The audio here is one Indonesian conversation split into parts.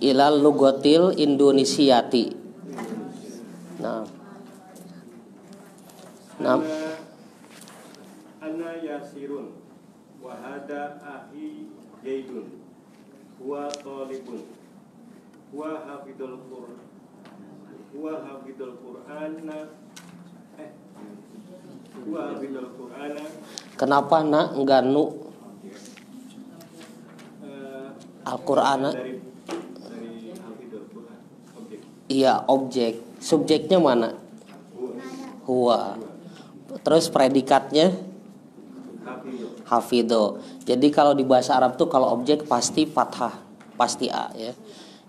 ilal lugotil indonesiati. Nah nah Ana yasirun wa hada ahi jaidun wa talibun wa hafidul qur'an wa hafidul qur'ana eh wa hafidul qur'ana. Kenapa nak enggak nu eh, Al-Qur'an dari qur'an iya objek. Subjeknya mana? Huwa terus predikatnya? Hafido. Jadi kalau di bahasa Arab tuh kalau objek pasti fathah pasti a ya.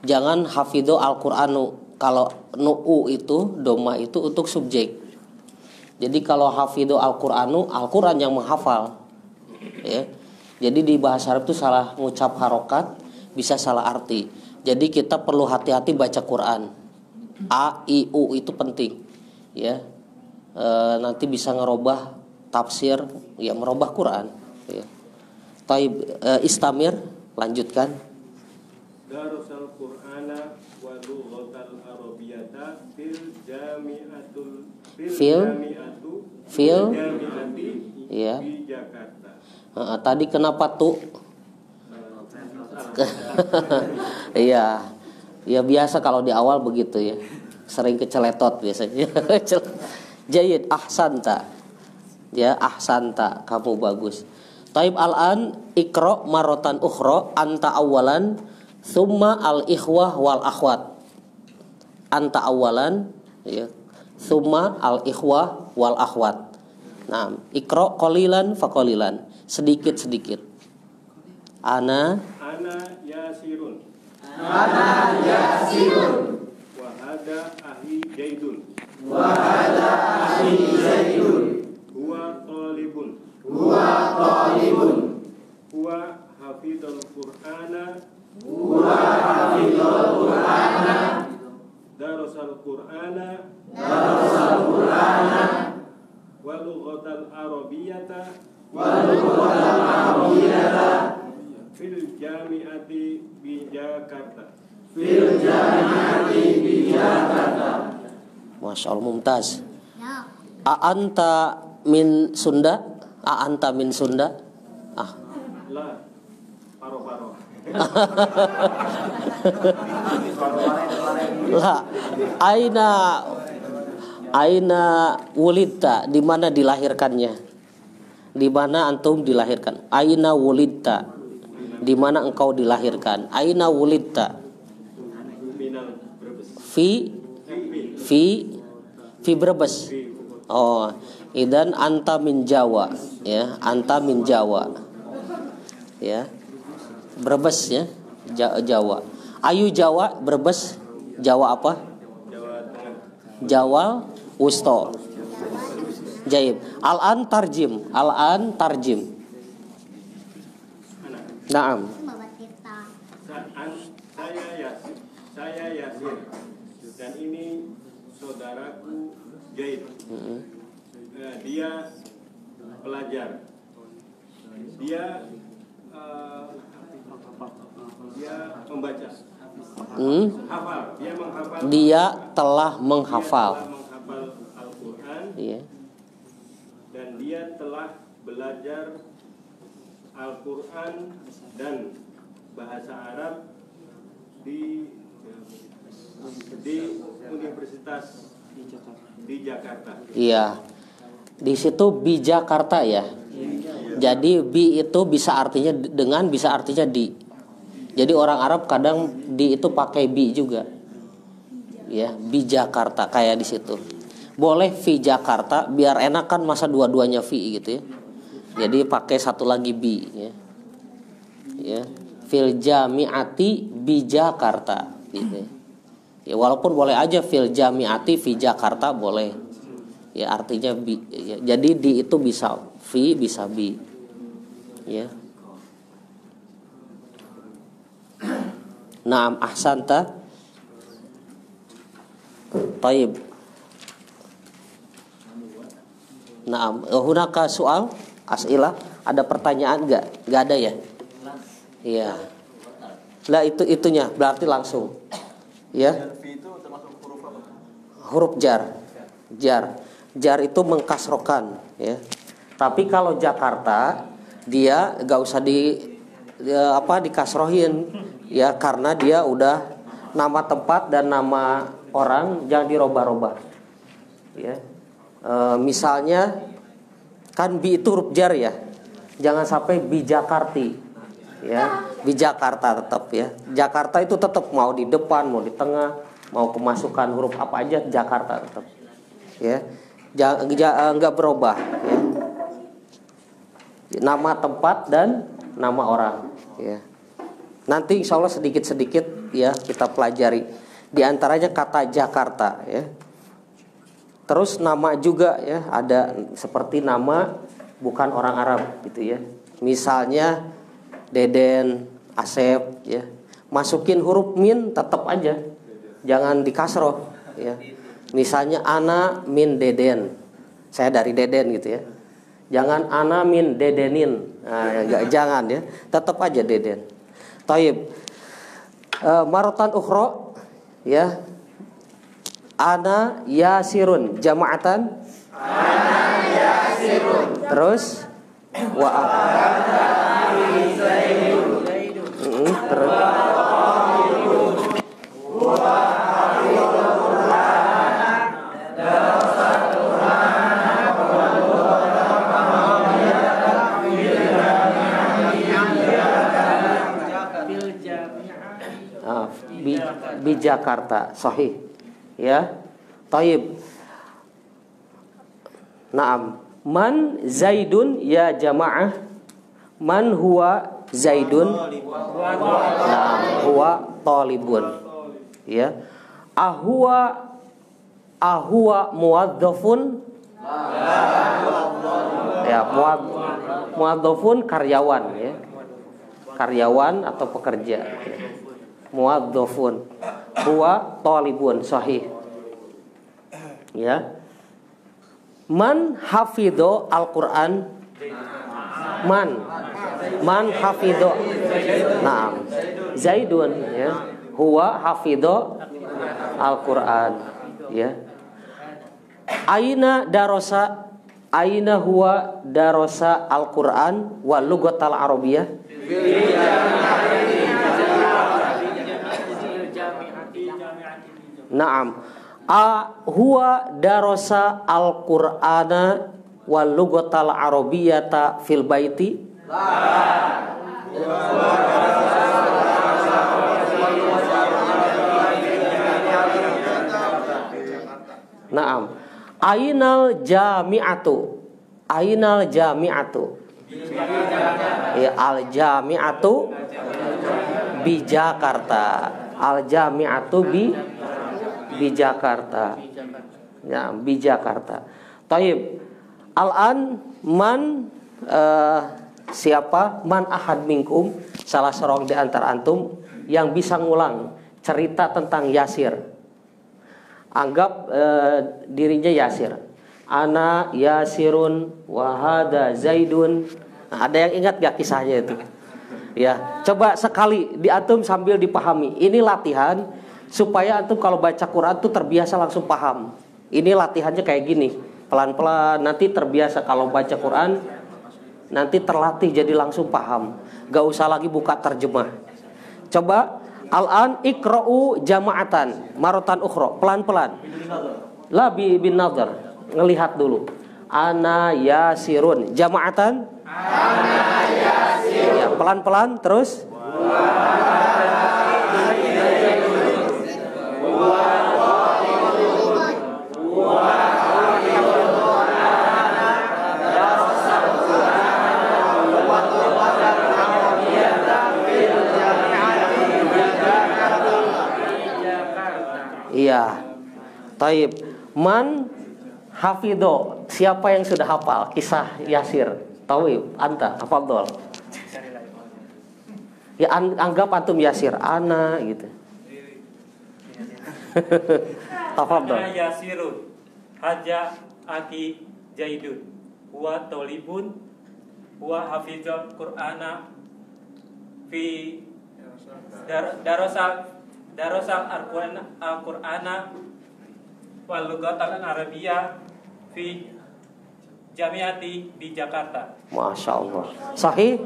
Jangan hafido al-Qur'anu. Kalau nu'u itu doma itu untuk subjek. Jadi kalau hafido al-Qur'anu Al-Qur'an yang menghafal ya. Jadi di bahasa Arab tuh salah ngucap harokat bisa salah arti. Jadi kita perlu hati-hati baca Quran a i u itu penting ya E, nanti bisa ngerubah tafsir ya merubah Quran ya. Taib e, Istamir lanjutkan darusal qur'ana wa lughatal arabiyata fil jami'atul fil, Fil? jami'atu Fil? jami'ati Iya. di Jakarta E, tadi kenapa tuh iya ya biasa kalau di awal begitu ya. Sering keceletot biasanya. Jayid ahsanta. Ya ahsanta. Kamu bagus. Taib al-an ikro marotan ukhro anta awalan thumma al ikhwah wal akhwat. Anta awalan ya. Thumma al ikhwah wal akhwat. Nah ikro kolilan fakolilan sedikit sedikit ana? Ana yasirun ana yasirun wa hada ahi jaidun wa hada ahi jaidun huwa talibun. Huwa talibun. Huwa hafidul qur'ana. Huwa hafidul qur'ana. Darasal qur'ana. Darasal qur'ana. Wa lughatal arabiyyata fil jami'ati bi Jakarta. Masya Allah mumtaz. A anta min Sunda? A anta min Sunda? Ah. La paro-paro. La Aina Aina wulidta? Di mana dilahirkannya? Di mana antum dilahirkan? Aina wulidta di mana engkau dilahirkan. Aina wulidta? Fi? Fi? Fi Brebes. Oh idan anta min Jawa ya anta min Jawa ya. Brebes ya Ja- Jawa. Ayu Jawa Brebes Jawa apa? Jawa Wusto. Jaib. Al-an tarjim. Al-an tarjim. Naam saya Yasir. Saya Yasir. Dan ini saudaraku Jaid. Mm-mm. Eh, dia pelajar. Dia eh, dia membaca. Hmm? Hafal. Dia menghafal. Dia telah Dia menghafal telah menghafal Al-Quran Iya dan dia telah belajar Al-Quran dan bahasa Arab di di Universitas di Jakarta. Iya. Di situ bi Jakarta ya. Jadi bi itu bisa artinya dengan bisa artinya di. Jadi orang Arab kadang di itu pakai bi juga. Ya bi Jakarta kayak di situ. Boleh vi Jakarta biar enak kan masa dua-duanya vi gitu ya Jadi pakai satu lagi bi ya. Ya. Fil jamiati bi Jakarta gitu. Ya. walaupun boleh aja fil jamiati fi Jakarta boleh. Ya artinya bi ya, jadi di itu bisa fi bisa bi. Ya. Naam ahsanta. Taib. Naam Hunaka soal As'ilah Ada pertanyaan nggak? Nggak ada ya? Iya. Lah itu itunya berarti langsung. Ya. Huruf jar. Jar. Jar itu mengkasrokan ya. Tapi kalau Jakarta dia gak usah di ya, apa dikasrohin ya karena dia udah nama tempat dan nama orang jangan dirubah-rubah ya. E, misalnya kan bi itu huruf jar ya. Jangan sampai bi Jakarti. Ya di Jakarta tetap ya. Jakarta itu tetap mau di depan mau di tengah mau kemasukan huruf apa aja Jakarta tetap ya jangan nggak berubah ya. Nama tempat dan nama orang ya. Nanti insya Allah sedikit sedikit ya kita pelajari. Di antaranya kata Jakarta ya terus nama juga ya ada seperti nama bukan orang Arab gitu ya. Misalnya Deden Asep ya. Masukin huruf min tetap aja. Jangan dikasroh ya. Misalnya ana min deden. Saya dari deden gitu ya. Jangan ana min dedenin. Nah, ya, jangan ya. Tetap aja deden. Taib. E, marotan ukhro ya ana yasirun. Jamaatan? Ana yasirun. Terus? Wa terus Ah, Jakarta. Sahih ya. Taib. Naam. Man zaidun ya jamaah. Man huwa zaidun? Naam huwa talibun. Ya. Ahwa ahwa muwadzafun ya muad muwadzafun karyawan ya. Karyawan atau pekerja. Muwadzafun huwa talibun sahih. Ya. Man hafidho Al-Qur'an? Man. Man hafidho nah Zaidun ya. Huwa hafidho Al-Qur'an ya. Aina darosa aina huwa darosa Al-Qur'an wa lugatal arabiyah Naam. A huwa darasa al-Qur'ana wal lughatal arabiyyata fil baiti? Naam. Ainal jami'atu. Ainal jami'atu. Ya, al jami'atu bi Jakarta. Al jami'atu bi di Jakarta. Ya, di Jakarta. Taib. Al-an man uh, siapa man ahad minkum salah seorang di antara antum yang bisa ngulang cerita tentang Yasir. Anggap uh, dirinya Yasir. Ana Yasirun wahada Zaidun. Nah, ada yang ingat gak kisahnya itu? Ya, coba sekali di antum sambil dipahami. Ini latihan supaya antum kalau baca Quran tuh terbiasa langsung paham. Ini latihannya kayak gini, pelan-pelan nanti terbiasa kalau baca Quran nanti terlatih jadi langsung paham. Gak usah lagi buka terjemah. Coba al-an ikra'u jama'atan marotan ukhro pelan-pelan. La bi bin nazar ngelihat dulu. Ana yasirun jama'atan. Ana yasirun. Ya, pelan-pelan terus. Iya. Taib. Man hafidho. Siapa yang sudah hafal kisah Yasir? Tahu anta, hafal Ya an anggap antum Yasir, ana gitu. Tafadhol. Ana Yasirun. Haja aki Jaidun. Huwa tolibun. Huwa hafizul Qur'ana fi dar, darosal darosal Al-Qur'ana wal lugatal Arabiyah fi Jamiati di Jakarta. Masya Allah. Sahih?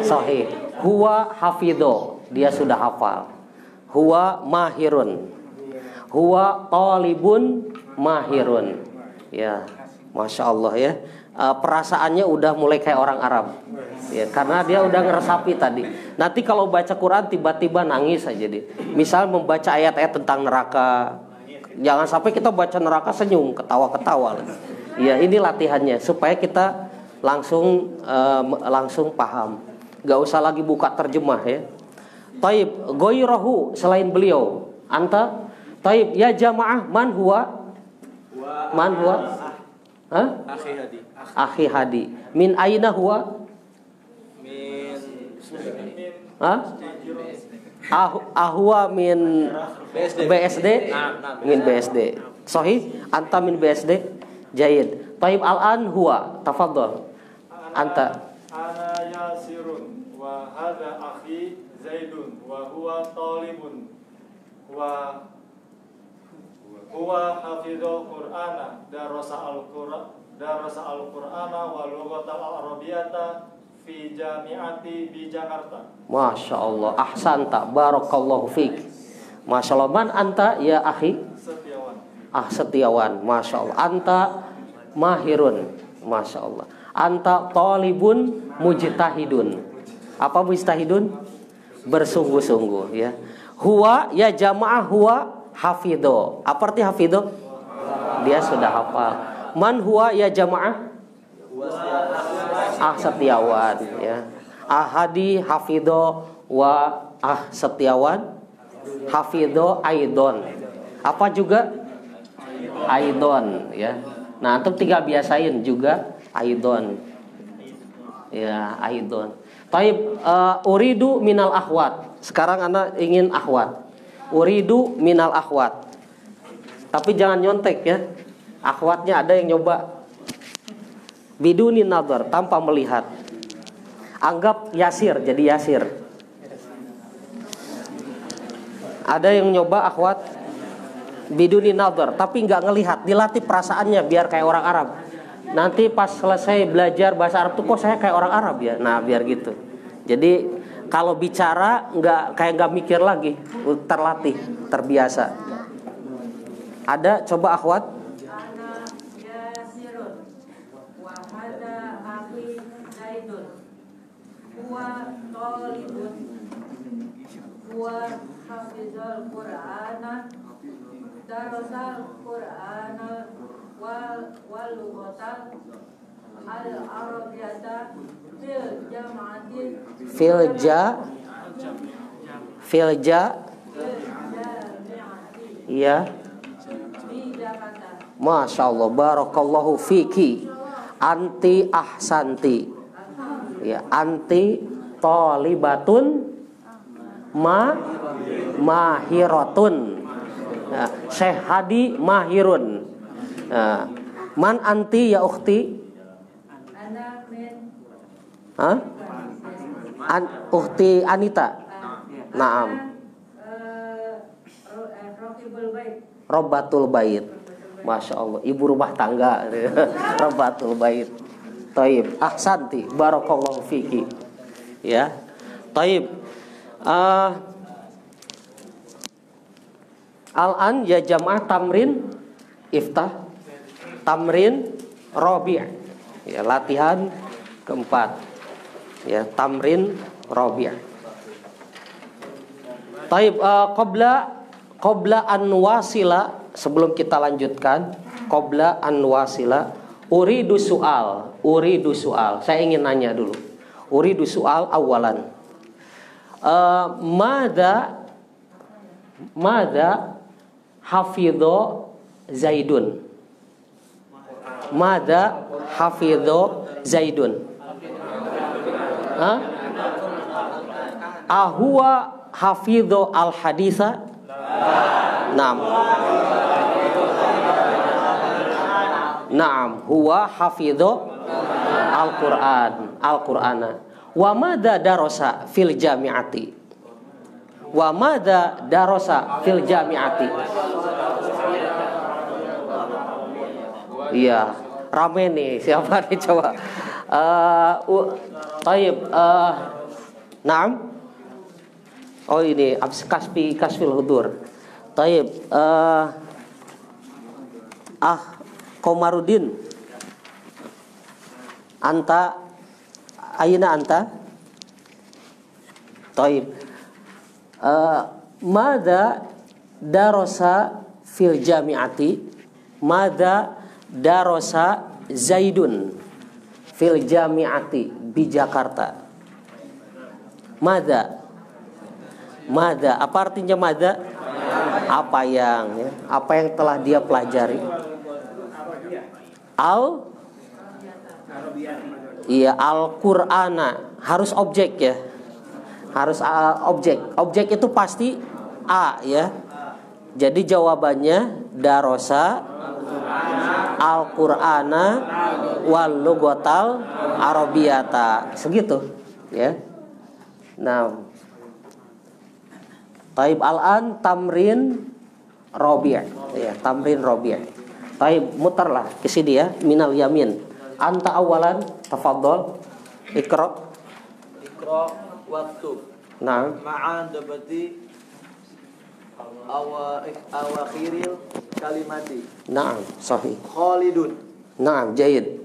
Sahih. Huwa hafidho. Dia sudah hafal. Huwa mahirun. Huwa talibun mahirun. Ya, Masya Allah ya. Uh, perasaannya udah mulai kayak orang Arab. Ya, karena dia udah ngeresapi tadi. Nanti kalau baca Quran tiba-tiba nangis aja deh. Misal membaca ayat-ayat tentang neraka. Jangan sampai kita baca neraka senyum, ketawa-ketawa. Ya, ini latihannya supaya kita langsung uh, langsung paham. Gak usah lagi buka terjemah ya. Taib goyrohu selain beliau. Anta Taib ya jamaah man huwa man huwa Hah? Akhi Hadi. Akhi Hadi. Min aina huwa? Min Hah? Ah, ahwa min BSD. BSD? Nah, nah, Min BSD. Sahih? Anta min BSD? Jayid. Taib al-an huwa. Tafadhal. Anta. Ana Yasirun wa hadha akhi Zaidun wa huwa talibun wa huwa hafidhul Qur'ana darasa al-Qur'an darasa al-Qur'ana wa lughatal arabiyata fi jami'ati di Jakarta. Masya Allah. Ahsanta. Barakallahu fiq. Masya Allah. Man anta ya akhi? Setiawan. Ah Setiawan. Masya Allah. Anta mahirun. Masya Allah. Anta talibun mujtahidun. Apa mujtahidun? Bersungguh-sungguh ya. Huwa ya jamaah huwa hafidho. Apa arti hafidho? Dia sudah hafal. Man huwa ya jamaah? Ah Setiawan ya. Ahadi hafidho wa ah Setiawan hafidho aidon. Apa juga? Aidon ya. Nah, antum tinggal biasain juga aidon. Ya, aidon. Taib uh, uridu minal ahwat. Sekarang Anda ingin ahwat. Uridu minal ahwat. Tapi jangan nyontek ya. Akhwatnya ada yang nyoba biduni nazar tanpa melihat. Anggap yasir jadi yasir. Ada yang nyoba akhwat biduni nazar tapi nggak ngelihat, dilatih perasaannya biar kayak orang Arab. Nanti pas selesai belajar bahasa Arab tuh kok saya kayak orang Arab ya. Nah, biar gitu. Jadi kalau bicara nggak kayak nggak mikir lagi, terlatih, terbiasa. Ada coba akhwat al arabiyata filja. Filja. Iya. Masya Allah. Barakallahu fiki. Anti ahsanti. Ya Anti Tolibatun Ma Mahiratun. Ya, Syekh Hadi Mahirun. Ya, Man anti ya min Hah? An, Ukhti Anita? Naam. Robatul Bait. Masya Allah. Ibu rumah tangga. Robatul Bait. Taib. Ahsanti. Barakallahu fiki. Ya. Taib. Ah, Al-an ya jamaah tamrin Iftah Tamrin Robi' Ya latihan keempat Ya tamrin Robi' Taib uh, Qobla Qobla an wasila Sebelum kita lanjutkan Qobla an wasila Uridu soal Uridu Saya ingin nanya dulu. Uridu soal awalan. Uh, Mada Mada Hafidho Zaidun? Mada Hafidho Zaidun Hah? Ahwa Hafidho Al-Haditha? Naam. Naam Huwa Hafidho Al-Quran Al-Qur'ana. Wa mada darosa fil jami'ati? Wa madza darosa fil jami'ati. Iya, rame nih. Siapa nih coba? Uh, Taib, uh, Naam. Oh ini abs kasfi kasfil hudur. Taib, uh, ah Komarudin. Anta Aina anta? Taib. Uh, Mada darosa fil jami'ati Mada darosa Zaidun fil jami'ati di Jakarta. Mada Mada, apa artinya mada? Apa yang ya, apa yang telah dia pelajari? Al Iya, Al-Qur'ana harus objek ya. Harus uh, objek. Objek itu pasti A ya. Jadi jawabannya darosa Al-Qur'ana wal lugotal arabiyata. Segitu ya. Nah, Taib al-an tamrin Robi' ya, tamrin Robi'. Taib mutarlah ke sini ya, minal yamin. Anta awalan, tafadhol. Ikra. Ikra waktu. Nah, Ma'an dabati awa awakhiril kalimati. nah, sahih. Khalidun. Nah, jahid.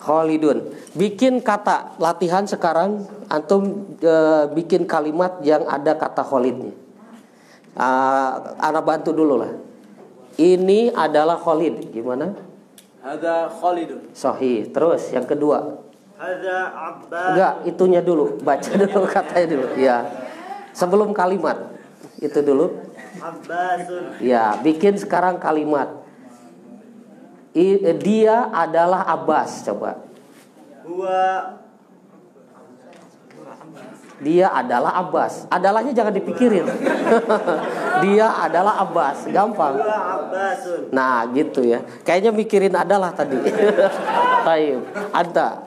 Khalidun. Bikin kata latihan sekarang antum e, bikin kalimat yang ada kata Khalidnya. Uh, anak bantu dulu lah. Ini adalah Khalid. Gimana? Hada Khalidun. Sahih. Terus yang kedua. Hada Abbas. Enggak, itunya dulu. Baca dulu katanya dulu. Ya. Sebelum kalimat. Itu dulu. Abbasun. Ya, bikin sekarang kalimat. I- dia adalah Abbas, coba. Huwa Dia adalah Abbas. Adalahnya jangan dipikirin. dia adalah Abbas, gampang. Nah, gitu ya. Kayaknya mikirin adalah tadi. Baik. Anta.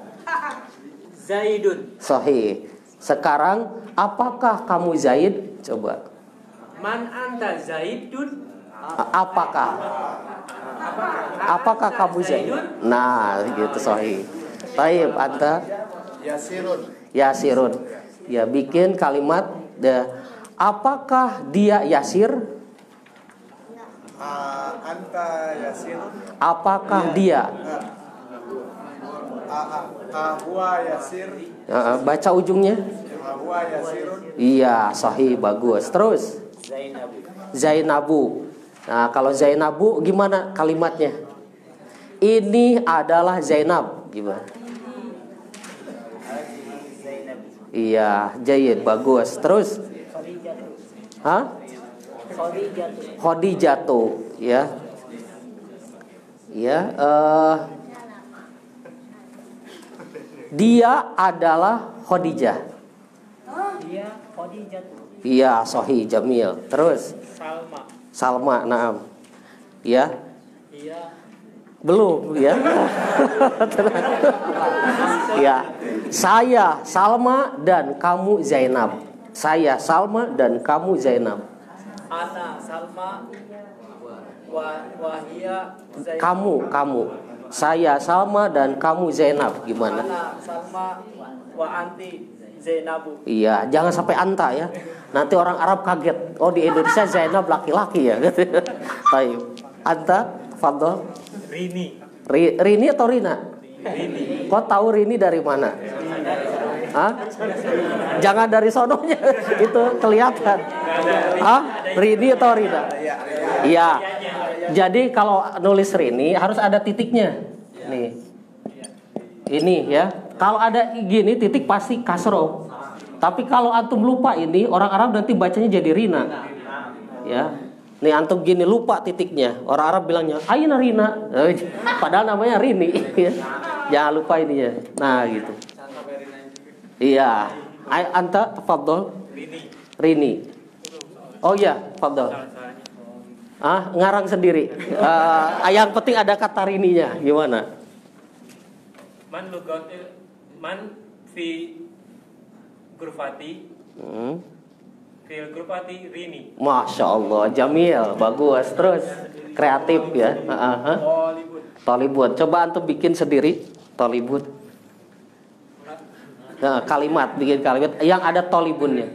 Zaidun. Sahih. Sekarang apakah kamu Zaid? Coba. Man anta Zaidun? Apakah? Apakah kamu Zaid? Nah, gitu sahih. Baik, Anta. Yasirun. Yasirun. Ya, bikin kalimat de, apakah dia Yasir? Ah, anta Yasirun. Apakah dia? Ahwa Yasir. Ya, baca ujungnya. Ahwa Yasirun. Iya, sahih bagus. Terus Zainabu. Nah, kalau Zainabu gimana kalimatnya? Ini adalah Zainab. Gimana? Iya, Jayid bagus. Terus Hah? Khadijatu, ya. Ya, eh dia adalah Khadijah. Dia Khadijah. Iya, Sohi Jamil. Terus Salma. Salma, naam. Ya, Iya. belum ya. ya. Saya Salma dan kamu Zainab. Saya Salma dan kamu Zainab. Ana Salma. Wa wahia. Kamu, kamu. Saya Salma dan kamu Zainab. Gimana? Ana Salma wa anti Zainabu. Iya, jangan sampai anta ya. Nanti orang Arab kaget. Oh di Indonesia Zainab laki-laki ya. Baik. Anta, Fadol. Rini. Ri- Rini atau Rina? Rini. Kau tahu Rini dari mana? Hah? Jangan dari sononya, itu kelihatan. Hah? Rini atau Rina? Iya. Jadi kalau nulis Rini harus ada titiknya. Nih. Ini ya. Kalau ada gini titik pasti kasro. Tapi kalau antum lupa ini orang Arab nanti bacanya jadi Rina. Ya. Nih antum gini lupa titiknya. Orang Arab bilangnya Aina Rina. Padahal namanya Rini. ya. Jangan lupa ininya. Nah gitu. Iya. Anta Fadol Rini. Rini. Oh iya, Fadol. Ah, ngarang sendiri. Eh, yang penting ada kata Rininya. Gimana? Man man fi gurfati Hmm. fil grupati rini Masya Allah, Jamil, bagus. Terus kreatif ya. Tolibun. Coba antum bikin sendiri tolibun. Nah, kalimat, bikin kalimat yang ada tolibunnya.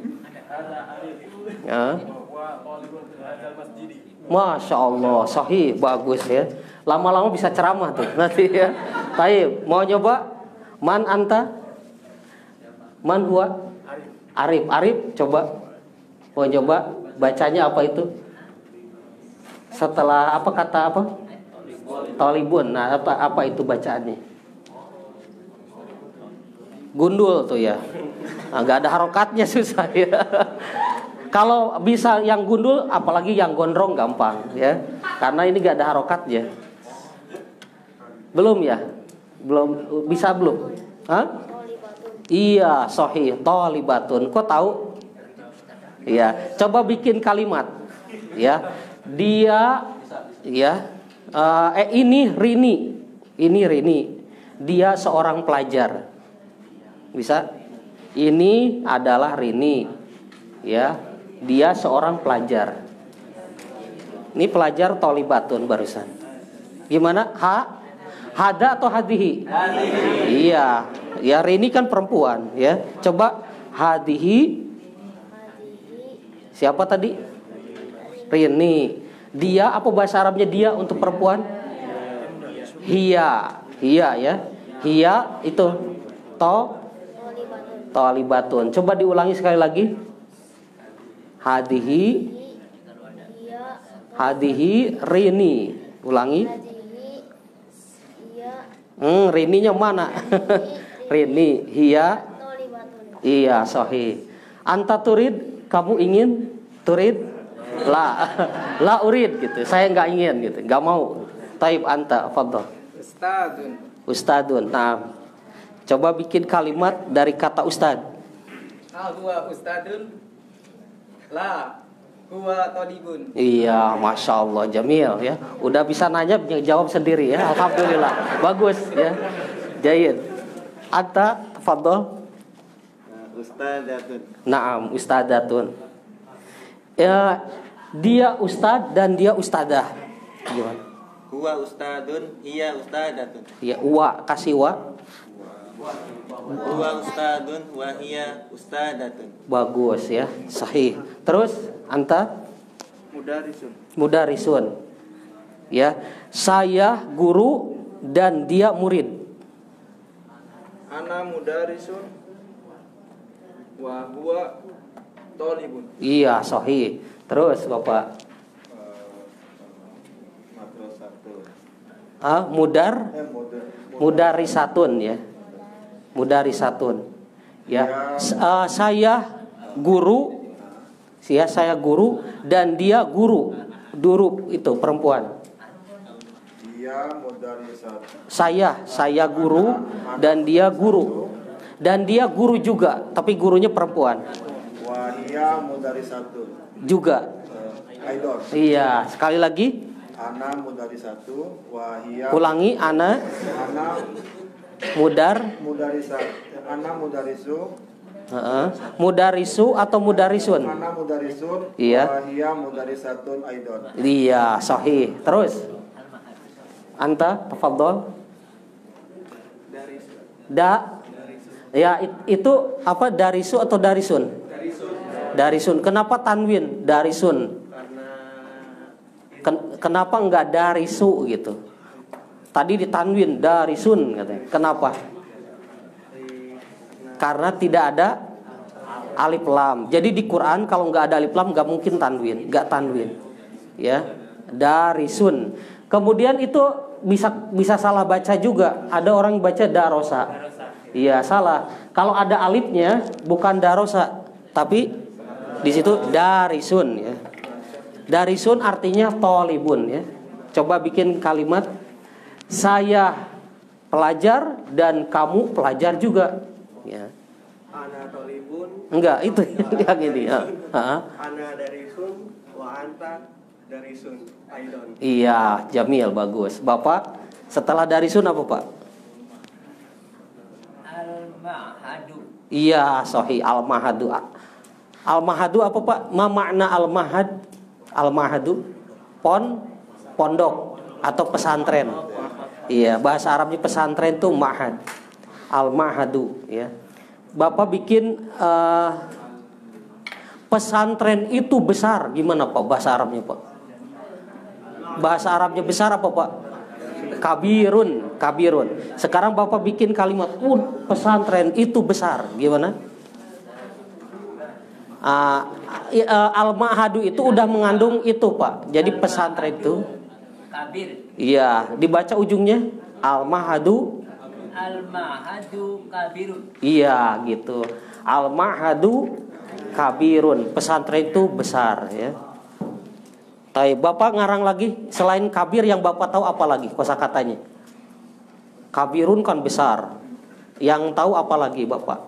Ya. Masya Allah, sahih, bagus ya. Lama-lama bisa ceramah tuh nanti ya. Taib, mau nyoba? Man anta? Man huwa? Arif, Arif, coba. Mau coba? Bacanya apa itu? Setelah apa kata apa? Tolibun. Nah, apa apa itu bacaannya? Gundul tuh ya. Nah, nggak ada harokatnya susah ya. Kalau bisa yang gundul, apalagi yang gondrong gampang ya. Karena ini gak ada harokatnya. Belum ya? Belum bisa belum? Hah? Iya, sohi, tolibatun. Kok tahu? Iya, coba bikin kalimat. Ya, dia, ya, eh, eh ini Rini, ini Rini. Dia seorang pelajar. Bisa? Ini adalah Rini. Ya, dia seorang pelajar. Ini pelajar tolibatun barusan. Gimana? Ha? Hada atau hadihi? Iya. Ya Rini kan perempuan ya. Coba hadihi. Siapa tadi? Rini. Dia apa bahasa Arabnya dia untuk perempuan? Hia. Hia ya. Hia itu to tolibatun. Coba diulangi sekali lagi. Hadihi Hadihi Rini Ulangi Hmm, Rininya mana? Rini Hia Iya sahih. Anta turid Kamu ingin Turid? La La urid gitu. Saya nggak ingin gitu. Nggak mau. Taib anta Fadol Ustadun. Ustadun Nah. Coba bikin kalimat dari kata ustad. Ah huwa ustadun La huwa tolibun Iya, masya Allah, Jamil ya. Udah bisa nanya, jawab sendiri ya. Alhamdulillah, bagus ya. Jahit. Anta, fadol. Ustadzatun. Naam, ustadatun. Ya, dia ustad dan dia ustadah. Gimana? Huwa ustadun, iya ustadatun. Ya, wa kasih wa. Huwa ustadun, wa hiya ustadatun. Bagus ya, sahih. Terus anta Mudarisun. mudarisun. Ya, saya guru dan dia murid. Ana mudarisun wa huwa tolibun Iya, sahih. Terus Bapak. Madrasatun. Ah, mudar Eh, mudarisatun ya. Mudarisatun. Ya. S- eh, saya guru ya saya guru dan dia guru. Duru itu perempuan. Saya saya guru dan dia guru. Dan dia guru juga, tapi gurunya perempuan juga. Eh. Iya, sekali lagi Ana ulangi ana Ana mudar mudarisat. Ana mudarisu. Heeh. mudarisu atau mudarisun. Ana mudarisun. Iya. Wahia mudarisatun idol. Iya, sahih. Terus Anta, tafadhol. Da Ya, it- itu apa darisu atau darisun? Darisun. Kenapa tanwin? Darisun. Ken- kenapa enggak darisu gitu? Tadi ditanwin darisun katanya. Kenapa? Karena tidak ada alif lam. Jadi di Quran kalau nggak ada alif lam nggak mungkin tanwin, nggak tanwin. Ya, darisun. Kemudian itu bisa bisa salah baca juga. Ada orang baca darosa. Iya salah. Kalau ada alifnya bukan darosa, tapi di situ darisun ya. Darisun artinya tolibun ya. Coba bikin kalimat saya pelajar dan kamu pelajar juga. Ya. Ana tolibun, Enggak, itu yang ini. ya. Ha? ana darisun, wa anta darisun. Aidon. Iya, Jamil bagus. Bapak, setelah dari sun apa Pak? al mahadu Iya, sohi al mahadu. Al-mahadu apa Pak? Ma makna al-mahad? Al-mahadu pon pondok atau pesantren. Iya, bahasa Arabnya pesantren itu mahad. Al-mahadu ya. Bapak bikin eh, pesantren itu besar gimana Pak bahasa Arabnya Pak? Bahasa Arabnya besar apa Pak? Kabirun, kabirun. Sekarang Bapak bikin kalimat uh, pesantren itu besar gimana? I- eh, Al-Mahadu itu udah mengandung itu Pak. Jadi pesantren itu Kabir Iya, dibaca ujungnya Al-Mahadu. Al-Mahadu Kabirun Iya, gitu. Al-Mahadu kabirun. Pesantren itu besar ya. Tapi Bapak ngarang lagi selain kabir yang Bapak tahu apa lagi kosakatanya? Kabirun kan besar. Yang tahu apa lagi Bapak?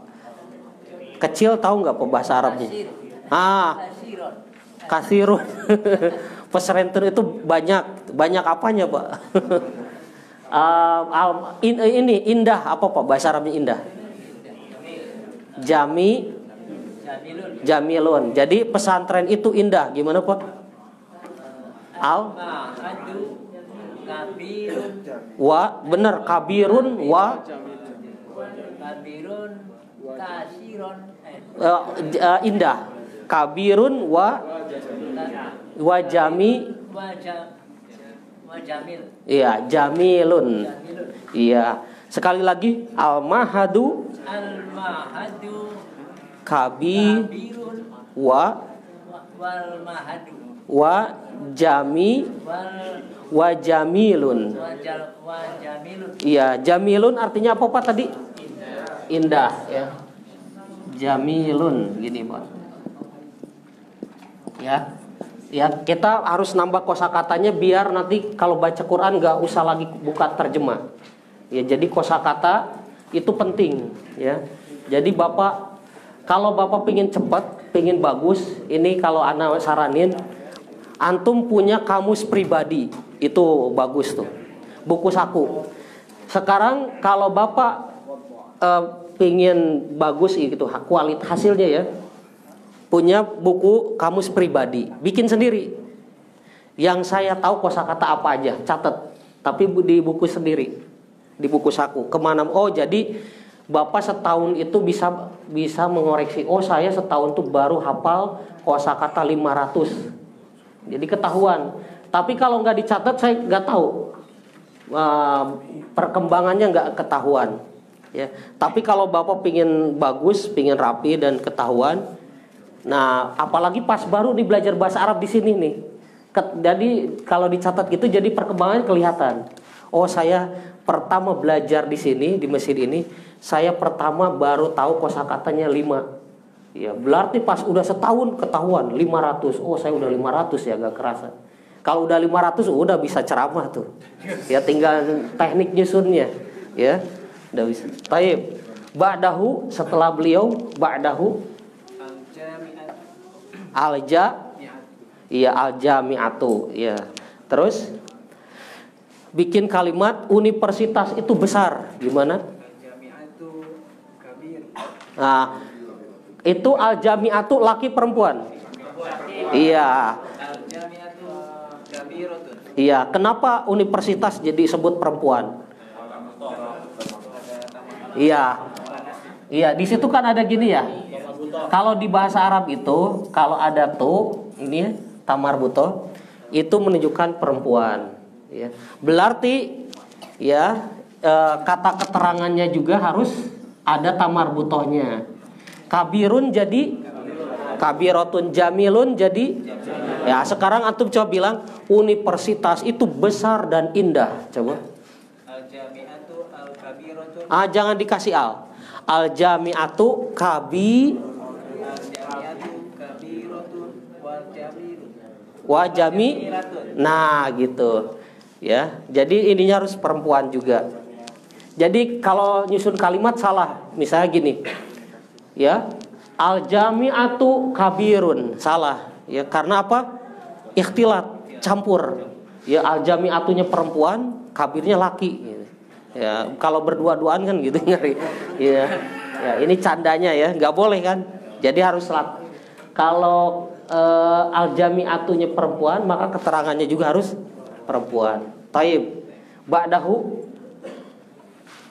Kecil tahu nggak bahasa Arabnya? Ah, kasirun. Pesantren itu banyak, banyak apanya Pak? Al- in- ini indah apa Pak bahasa Arabnya indah? Jami Jamilun. Jadi pesantren itu indah. Gimana Pak? Al wa bener kabirun wa Kabirun Kasiron eh, eh, eh, indah. Kabirun wa wa jami Wajah Wajamil iya jamilun. Jamilun Iya. Sekali lagi al mahadu Al-Mahadu kabi wa Wal Mahadu wa jami wa jamilun. Wajamilun Iya, jamilun artinya apa Pak tadi? Indah ya. Jamilun gini Pak. Ya. Ya, kita harus nambah kosakatanya biar nanti kalau baca Quran nggak usah lagi buka terjemah. Ya, jadi kosakata itu penting ya. Jadi Bapak kalau Bapak pingin cepat, pingin bagus, ini kalau anak saranin antum punya kamus pribadi itu bagus tuh buku saku sekarang kalau bapak eh, pingin bagus gitu kualitas hasilnya ya punya buku kamus pribadi. Bikin sendiri. Yang saya tahu kosakata apa aja catat tapi di buku sendiri. Di buku saku. Ke mana? Oh jadi bapak setahun itu bisa bisa mengoreksi. Oh saya setahun tuh baru hafal kosakata 500 jadi ketahuan. Tapi kalau nggak dicatat saya nggak tahu. Perkembangannya nggak ketahuan. Ya. Tapi kalau bapak pingin bagus pingin rapi dan ketahuan nah apalagi pas baru nih belajar bahasa Arab di sini nih jadi kalau dicatat gitu jadi perkembangannya kelihatan oh saya pertama belajar di sini di masjid ini saya pertama baru tahu kosakatanya 5 ya berarti pas udah setahun ketahuan 500 oh saya udah 500 ya gak kerasa kalau udah 500 udah bisa ceramah tuh. Ya tinggal teknik nyusunnya, ya. Udah bisa. Baik. Ba'dahu setelah beliau ba'dahu alja iya aljamiatu ya. Terus bikin kalimat universitas itu besar gimana? Nah, itu aljamiatu laki perempuan. Iya. Iya, kenapa universitas jadi sebut perempuan? Iya. Iya, di situ kan ada gini ya. Kalau di bahasa Arab itu, kalau ada tu, ini ya, tamar buto, itu menunjukkan perempuan. Ya. Berarti ya eh, kata keterangannya juga harus ada tamar butohnya. Kabirun jadi kabirotun jamilun jadi ya sekarang antum coba bilang universitas itu besar dan indah coba ah jangan dikasih al al jamiatu kabi Al-Jamiatu Kabirotun Wal Jamilun wajami nah gitu. Ya jadi ininya harus perempuan juga. Jadi kalau nyusun kalimat salah misalnya gini ya al jamiatu kabirun salah. Ya karena apa? Ikhtilat campur. Ya al jamiatunya perempuan kabirnya laki. Ya kalau berdua-duaan kan gitu ngeri. Ya ya ini candanya ya nggak boleh kan? Jadi harus Kalau eh, al jami'atunya perempuan, maka keterangannya juga harus perempuan. Taib. Ba'dahu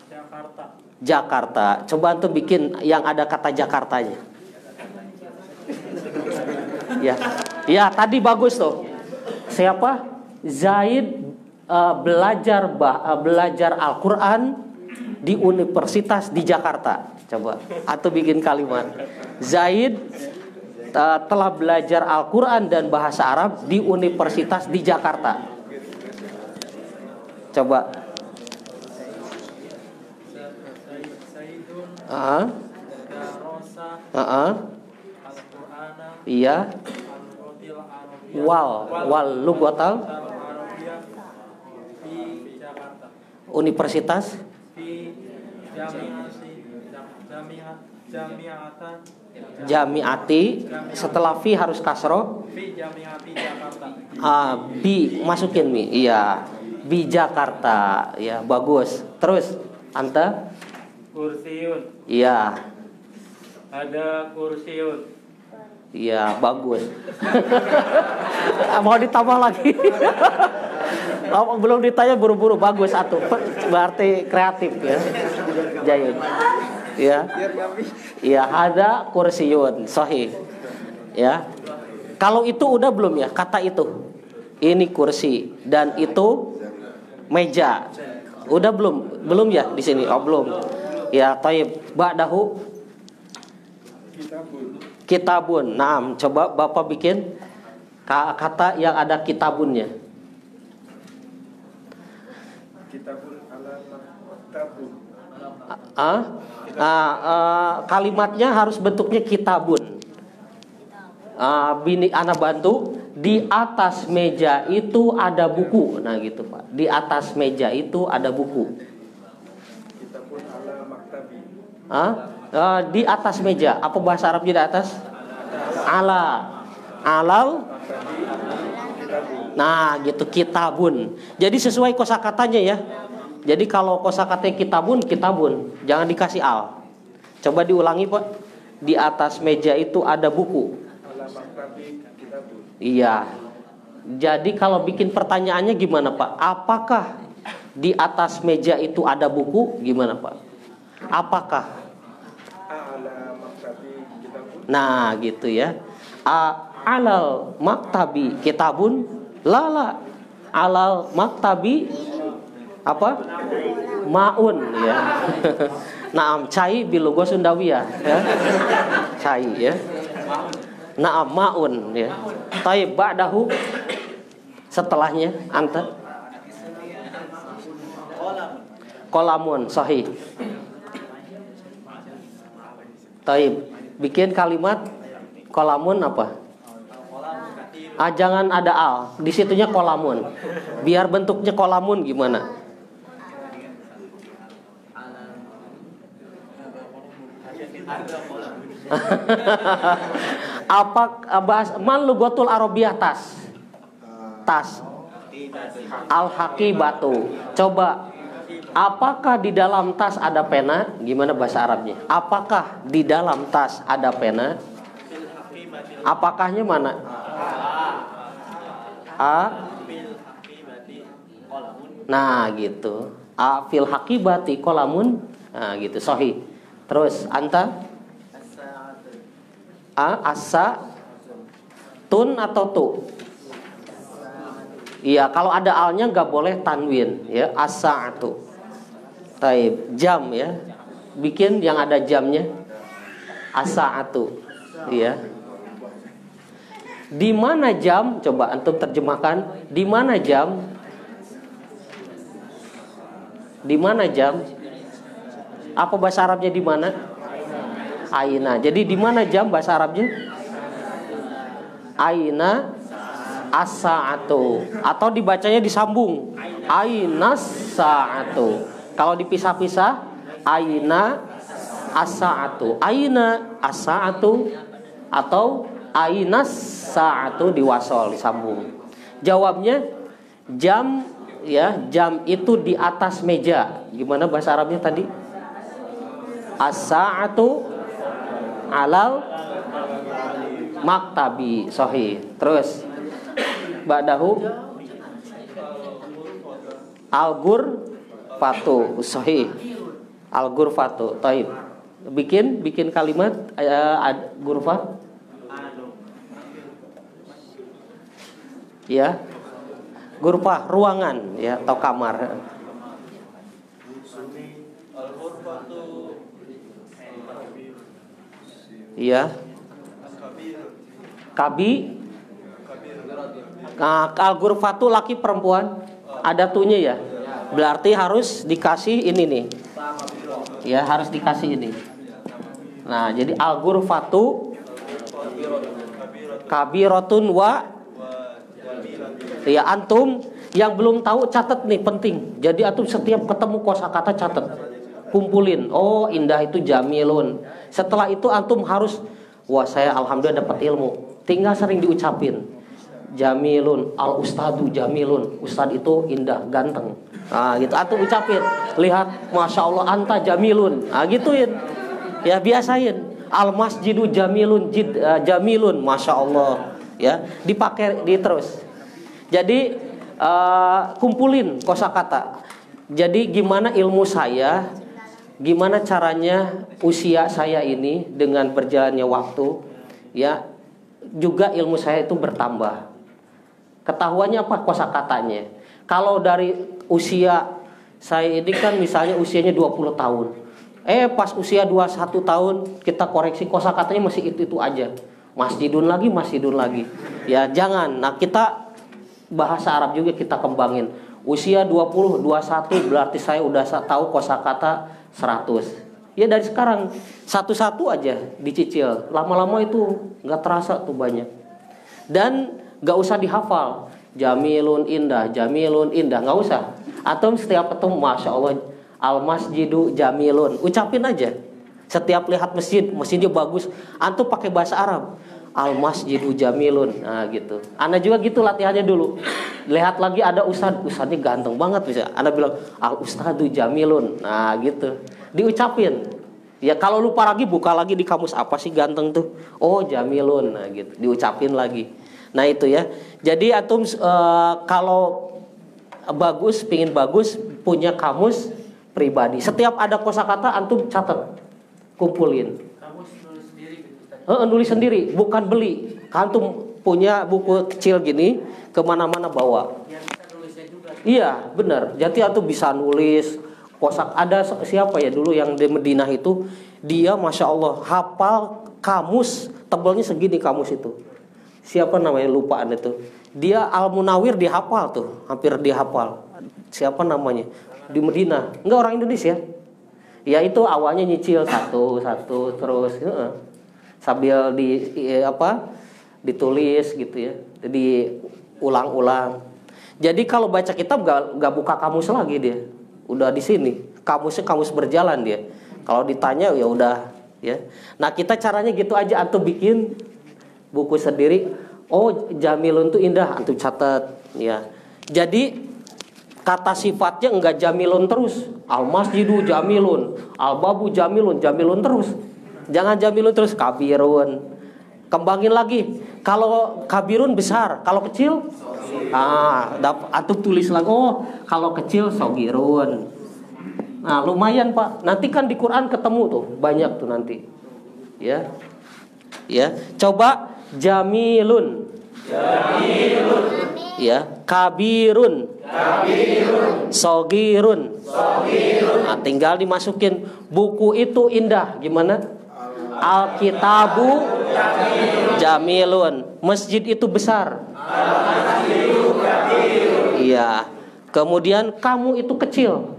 Jakarta. Jakarta. Coba antum bikin yang ada kata Jakartanya. Ya. Ya, tadi bagus tuh. Siapa? Zaid eh, belajar ba- eh, belajar Al-Qur'an di universitas di Jakarta. Coba atau bikin kalimat. Zaid eh, telah belajar Al-Qur'an dan bahasa Arab di universitas di Jakarta. Coba. Ah, Darosa ah, Al-Qur'ana iya. Wal, wal lugotal Universitas Jamiati setelah fi harus kasro. Di Jami'ati Jakarta ah, bi masukin mi iya. Bi Jakarta. Ya bagus. Terus anta Kursiun. Iya. Ada kursiun. Iya bagus. Mau ditambah lagi? Belum ditanya buru-buru. Bagus atuh berarti kreatif ya. Jayun ya. Iya ada kursiun sahih. Ya. Kalau itu udah belum ya? Kata itu. Ini kursi dan itu meja. Udah belum? Belum ya di sini? Oh belum. Ya taib. Ba'dahu? Kitabun. Nah coba bapak bikin ka- kata yang ada kitabunnya. Kitabun ala maktabun. Ah, ah, ah, kalimatnya harus bentuknya kitabun. Ah, bini anak bantu di atas meja itu ada buku. Nah gitu pak. Di atas meja itu ada buku. Kitabun ala maktabi. Ah, ah, di atas meja. Apa bahasa Arabnya di atas? Ala. Alal. Nah gitu kitabun. Jadi sesuai kosakatanya ya. Jadi kalau kosakatanya kitabun, kitabun. Jangan dikasih al. Coba diulangi pak. Di atas meja itu ada buku. Iya. Jadi kalau bikin pertanyaannya gimana Pak? Apakah di atas meja itu ada buku? Gimana Pak? Apakah? Nah gitu ya. Alal maktabi kitabun lala alal maktabi apa? Maun ya. Naam cai bilogo sundawiyah ya. Cai ya. Naam maun ya. Taib ba'dahu. Setelahnya anta. Kolamun sahih. Taib bikin kalimat kolamun apa? Ah, jangan ada al, di situnya kolamun. Biar bentuknya kolamun gimana? Apa bahas man lugatul arabiyah tas? Tas. Al batu. Coba apakah di dalam tas ada pena? Gimana bahasa Arabnya? Apakah di dalam tas ada pena? Apakahnya mana? A Nah gitu A fil hakibati kolamun Nah gitu sohi Terus anta A asa Tun atau tu Iya kalau ada alnya nggak boleh tanwin ya asa atau Taib jam ya Bikin yang ada jamnya Asa atau Iya di mana jam? Coba antum terjemahkan. Di mana jam? Di mana jam? Apa bahasa Arabnya di mana? Aina. Jadi di mana jam bahasa Arabnya? Aina as-sa'atu atau dibacanya disambung. Aina sa'atu. Kalau dipisah-pisah aina as-sa'atu. Aina as-sa'atu atau ainas sa'atu diwasol disambung. Jawabnya jam ya, jam itu di atas meja. Gimana bahasa Arabnya tadi? As-sa'atu alal maktabi. Sahih. Terus. Ba'dahu algur fatu. Sahih. Algur fatu. Taib. Bikin bikin kalimat uh, ad, gurfa ya. Gurfa ruangan. Ya atau kamar Iya. Kabi. Nah, al gurfatu laki perempuan. Ada tuhnya ya. Berarti harus dikasih ini nih. Ya, harus dikasih ini. Nah, jadi al gurfatu kabirotun wa Ya antum yang belum tahu catat nih penting. Jadi antum setiap ketemu kosakata catat. Kumpulin. Oh, indah itu jamilun. Setelah itu antum harus wah saya alhamdulillah dapat ilmu. Tinggal sering diucapin. Jamilun, al ustadu jamilun. Ustad itu indah, ganteng. Nah, gitu antum ucapin. Lihat, masya Allah anta jamilun. Nah, gituin. Ya biasain. Al masjidu jamilun jid, uh, jamilun, masya Allah. Ya dipakai di terus. Jadi uh, kumpulin kosakata. Jadi gimana ilmu saya, gimana caranya usia saya ini dengan berjalannya waktu, ya juga ilmu saya itu bertambah. Ketahuannya apa kosakatanya? Kalau dari usia saya ini kan misalnya usianya 20 tahun. Eh pas usia 21 tahun kita koreksi kosakatanya masih itu-itu aja. Masjidun lagi, masjidun lagi. Ya jangan. Nah kita bahasa Arab juga kita kembangin. Usia 20, 21 berarti saya udah tahu kosakata 100. Ya dari sekarang satu-satu aja dicicil. Lama-lama itu nggak terasa tuh banyak. Dan nggak usah dihafal. Jamilun indah, jamilun indah, nggak usah. Atau setiap ketemu, masya Allah, al masjidu jamilun, ucapin aja. Setiap lihat masjid, masjidnya bagus, antum pakai bahasa Arab al masjidu jamilun. Nah gitu. Anda juga gitu latihannya dulu. Lihat lagi ada ustad ustadnya ganteng banget bisa. Anda bilang al ustadu jamilun. Nah gitu. Diucapin. Ya kalau lupa lagi buka lagi di kamus apa sih ganteng tuh? Oh jamilun. Nah gitu. Diucapin lagi. Nah itu ya. Jadi atum uh, kalau bagus pingin bagus punya kamus pribadi. Setiap ada kosakata antum catat kumpulin uh, nulis sendiri, bukan beli. Kantum punya buku kecil gini, ke mana-mana bawa. Iya, benar. Jadi antum bisa nulis kosak. Ada siapa ya dulu yang di Medina itu, dia masya Allah hafal kamus tebalnya segini kamus itu. Siapa namanya lupaan itu? Dia Al Munawir dihafal tuh, hampir dihafal. Siapa namanya? Di Medina. Enggak orang Indonesia. Ya itu awalnya nyicil satu satu terus. Uh sambil di apa ditulis gitu ya. Jadi ulang-ulang. Jadi kalau baca kitab gak, gak buka kamus lagi dia. Udah di sini. Kamusnya kamus berjalan dia. Kalau ditanya ya udah ya. Nah kita caranya gitu aja. Atau bikin buku sendiri. Oh jamilun tuh indah. Antum catat ya. Jadi kata sifatnya enggak jamilun terus. Al masjidu jamilun. Al babu jamilun. Jamilun terus Jangan jamilun terus kabirun. Kembangin lagi. Kalau kabirun besar, kalau kecil ah, atau tulis lagi oh, kalau kecil sogirun. Nah, lumayan Pak. Nanti kan di Quran ketemu tuh, banyak tuh nanti. Ya. Ya, coba jamilun. Jamilun. Ya, kabirun. Kabirun. Sogirun. Sogirun. Nah, tinggal dimasukin buku itu indah. Gimana? Alkitabu jamilun. Masjid itu besar. Iya. Kemudian kamu itu kecil.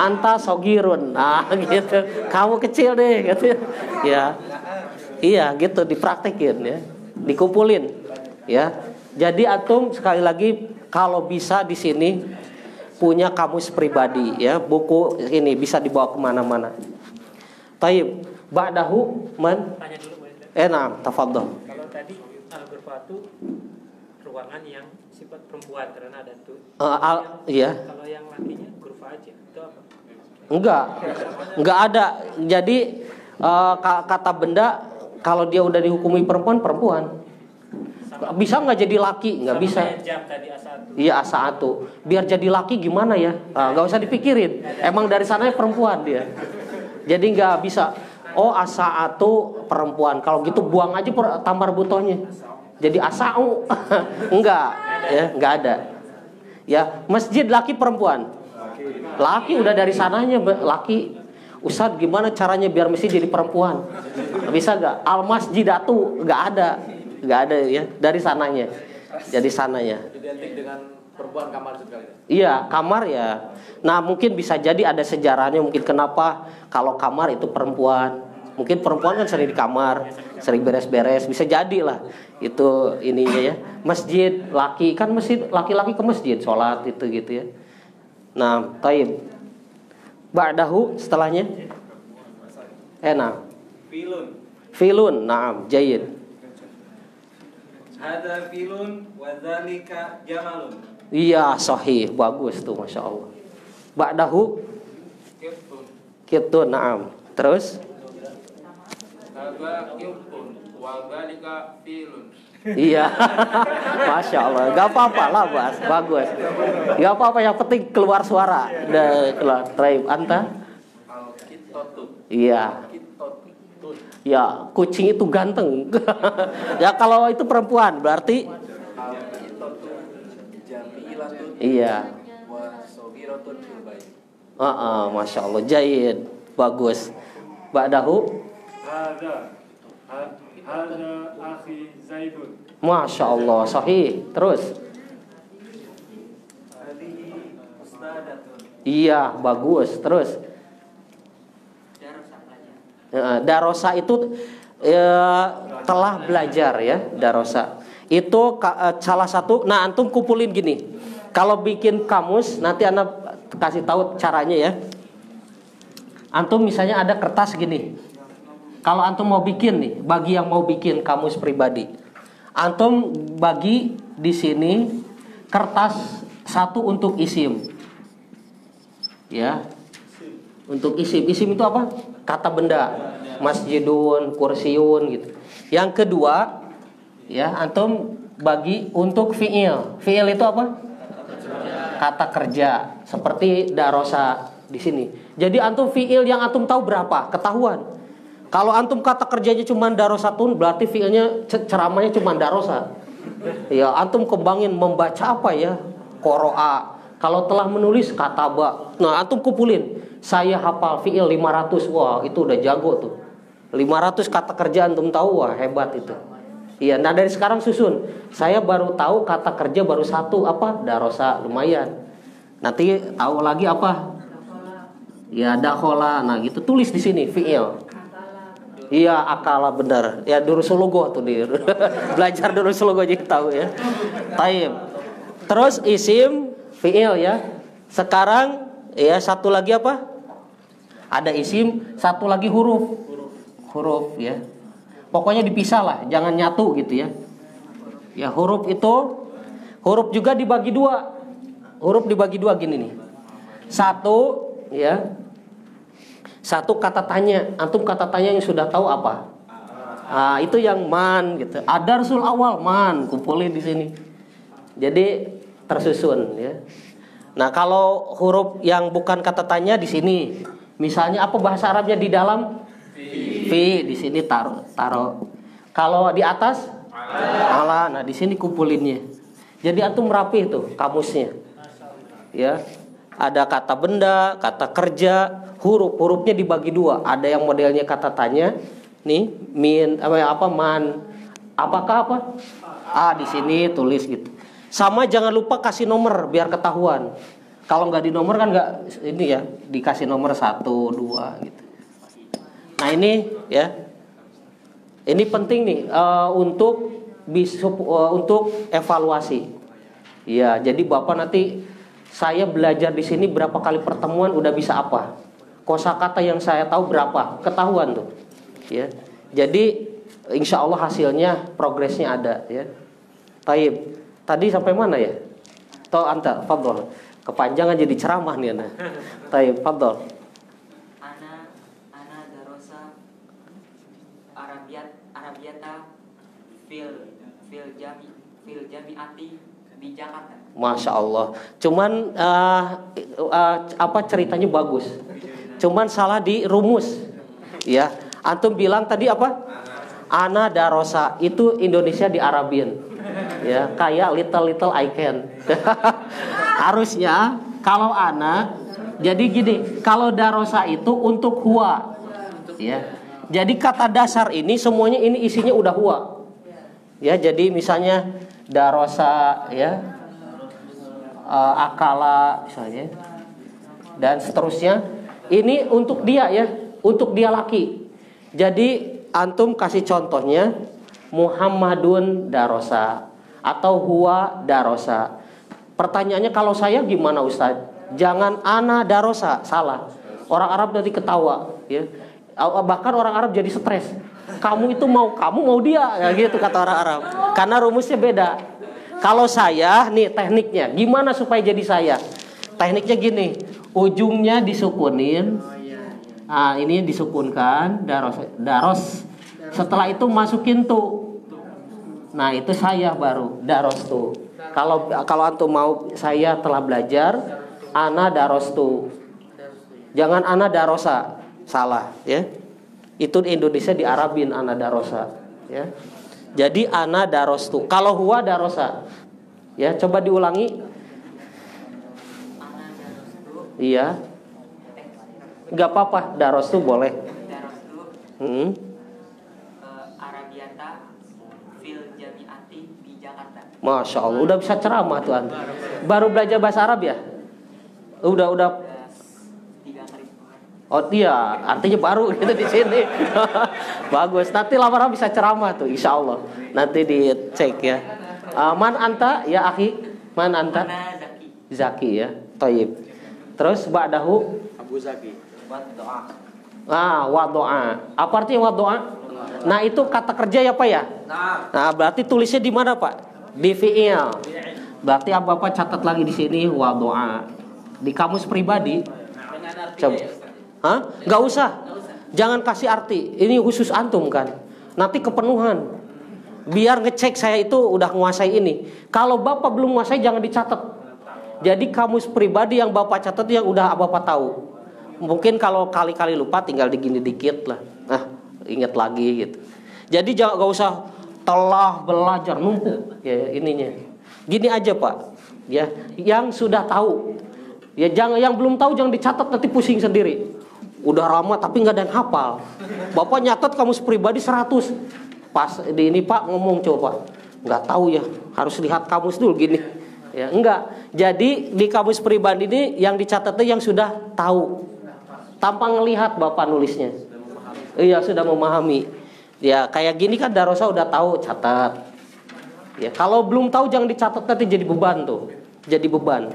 Anta sogirun. Nah, gitu. Kamu kecil deh, gitu. Ya. Iya, gitu dipraktekin ya. Dikumpulin. Ya. Jadi atum sekali lagi kalau bisa di sini punya kamus pribadi ya buku ini bisa dibawa ke mana-mana. Taib, ba'dahu man? Tanya dulu boleh. Eh, nah, tafadhol. Kalau tadi al itu ruangan yang sifat perempuan karena ada tuh. Uh, al, iya. Kalau yang lakinya gurfa aja itu apa? Enggak. Enggak ada. Jadi Eh, ka- kata benda kalau dia udah dihukumi perempuan perempuan bisa nggak jadi laki nggak bisa. kayak jam tadi A1. iya asa biar jadi laki gimana ya? Ah, nggak usah dipikirin. Emang dari sananya perempuan dia. Jadi nggak bisa. Oh asa atu perempuan. Kalau gitu buang aja per- tambar butohnya. Jadi asau enggak ya nggak ada. Ya masjid laki perempuan. Laki udah dari sananya laki. Ustadz gimana caranya biar masjid jadi perempuan? Bisa nggak? Al masjidatu nggak ada nggak ada ya dari sananya jadi sananya Identik dengan perempuan kamar sekali. Iya, kamar ya. Nah, mungkin bisa jadi ada sejarahnya mungkin kenapa kalau kamar itu perempuan. Mungkin perempuan kan sering di kamar, sering beres-beres, bisa jadi lah. Itu ininya ya. Masjid laki kan masjid laki-laki ke masjid sholat itu gitu ya. Nah, taib. Ba'dahu setelahnya. Enak. Filun. Filun, naam, jayid. Hada filun wa dzalika jamalun. Iya, sahih, bagus tuh, masya Allah. Ba'dahu, Kifun. gitu, naam. Terus? Hada kifun wa dzalika filun. Iya, masya Allah. Gak apa-apa lah, Bas. Bagus. Gak apa-apa. Yang penting keluar suara. Udah keluar. Traib, anta? Iya. Ya, kucing itu ganteng. ya kalau itu perempuan berarti iya. Bait. Heeh, masya Allah. Jahit, bagus. Akhi Zaidun masya Allah. Sahih. Terus? Iya, bagus. Terus? Ya, darosa itu ya, telah belajar ya darosa. Itu eh, salah satu. Nah antum kumpulin gini. Kalau bikin kamus nanti anak kasih tahu caranya ya. Antum misalnya ada kertas gini. Kalau antum mau bikin nih, bagi yang mau bikin kamus pribadi, antum bagi di sini kertas satu untuk isim, ya untuk isim isim itu apa? Kata benda. Masjidun kursiun gitu. Yang kedua ya antum bagi untuk fiil. Fiil itu apa? Kata kerja. Seperti darosa di sini. Jadi antum fiil yang antum tahu berapa? Ketahuan. Kalau antum kata kerjanya cuma darosatun berarti fiilnya ce- ceramahnya cuma darosa. Ya antum kembangin membaca apa ya? Koroa kalau telah menulis kataba. Nah antum kumpulin saya hafal fiil 500 wah itu udah jago tuh. 500 kata kerja antum tahu. Wah hebat itu. Iya nah dari sekarang susun. Saya baru tahu kata kerja baru satu. Apa? Darosa lumayan. Nanti tahu lagi apa? Ya dakhola. Nah gitu. Tulis di sini fiil. Iya akala benar. Ya Durusulugo tuh di belajar Durusulugo jadi tahu ya. Taib. Terus isim fiil ya. Sekarang ya satu lagi apa? Ada isim, satu lagi huruf. Huruf ya. Pokoknya dipisah lah, jangan nyatu gitu ya. Ya huruf itu huruf juga dibagi dua. Huruf dibagi dua gini nih. Satu ya satu kata tanya, antum kata tanya yang sudah tahu apa? Ah, itu yang man gitu. Ada rasul awal man, kumpulin di sini. Jadi tersusun ya. Nah, kalau huruf yang bukan kata tanya di sini, misalnya apa bahasa Arabnya di dalam? Fi, di sini taruh taruh. Kalau di atas? Ala. Nah, di sini kumpulinnya. Jadi antum rapi itu kamusnya. Ya. Ada kata benda, kata kerja, huruf hurufnya dibagi dua ada yang modelnya kata tanya nih min apa apa man apakah apa ah di sini tulis gitu sama jangan lupa kasih nomor biar ketahuan. Kalau nggak di nomor kan nggak ini ya dikasih nomor satu dua gitu. Nah ini ya. Ini penting nih eh, untuk bis eh, untuk evaluasi. Ya jadi bapak nanti saya belajar di sini berapa kali pertemuan udah bisa apa. Kosakata yang saya tahu berapa ketahuan tuh. Ya jadi insya Allah hasilnya progresnya ada ya. Taib Tadi sampai mana ya? Toh anta, fadol. Kepanjangan jadi ceramah nih ana. Tapi fadol. Ana, ana darosa Arabiat, Arabiata fil fil jami fil jamiati di Jakarta. Masya Allah. Cuman uh, uh, apa ceritanya bagus. Cuman salah di rumus. Ya. Antum bilang tadi apa? Ana darosa itu Indonesia di Arabian. Ya, kayak little little I can. Harusnya kalau ana jadi gini, kalau darosa itu untuk huwa. Ya. Jadi kata dasar ini semuanya ini isinya udah huwa. Ya, jadi misalnya darosa ya eh, akala misalnya dan seterusnya ini untuk dia ya untuk dia laki jadi antum kasih contohnya Muhammadun darosa atau huwa darosa. Pertanyaannya kalau saya gimana Ustadz jangan ana darosa salah. Orang Arab nanti ketawa ya. Bahkan orang Arab jadi stres. Kamu itu mau kamu mau dia ya gitu kata orang Arab. Karena rumusnya beda. Kalau saya nih tekniknya. Gimana supaya jadi saya? Tekniknya gini. Ujungnya disukunin. Nah ini disukunkan daros daros. Setelah itu masukin tuh nah itu saya baru daros tuh kalau kalau antum mau saya telah belajar ana daros tuh jangan ana darosa. Salah ya. Itu di Indonesia di Arabin ana darosa ya. Jadi ana darostu. Kalau huwa darosa ya. Coba diulangi. Iya. Nggak apa-apa darostu boleh. Darostu hmm. eh, Arabiata fil jamiati di Jakarta. Masya Allah udah bisa ceramah tuh Anda. baru belajar bahasa Arab ya udah udah. Oh iya, artinya baru gitu di sini. Bagus. Nanti lama-lama bisa ceramah tuh, insya Allah. Nanti dicek ya. Ah, man anta ya akhi? Man anta? Zaki. Zaki ya. Taib. Terus ba'dahu Abu Zaki. Buat doa. ah wa doa. Apa artinya wa doa? Nah, itu kata kerja ya Pak ya? Nah, Nah, berarti tulisnya di mana Pak? Di fi'il. Berarti apa Bapak catat lagi di sini wa doa. Di kamus pribadi. Coba. Hah? Nggak usah. Jangan kasih arti. Ini khusus antum kan. Nanti kepenuhan. Biar ngecek saya itu udah menguasai ini. Kalau bapak belum menguasai jangan dicatat. Jadi kamus pribadi yang bapak catat yang udah bapak tahu. Mungkin kalau kali-kali lupa tinggal digini dikit lah. Nah, ingat lagi gitu. Jadi jangan nggak usah telah belajar numpuk ya ininya. Gini aja pak, ya yang sudah tahu Ya jangan yang belum tahu jangan dicatat nanti pusing sendiri. Udah lama tapi nggak ada yang hafal. Bapak nyatat kamus pribadi 100. Pas di ini Pak ngomong coba. Nggak tahu ya, harus lihat kamus dulu gini. Ya, enggak. Jadi di kamus pribadi ini yang dicatatnya yang sudah tahu. Tanpa ngelihat Bapak nulisnya. Iya, sudah memahami. Ya, kayak gini kan Darosa udah tahu catat. Ya, kalau belum tahu jangan dicatat nanti jadi beban tuh. Jadi beban.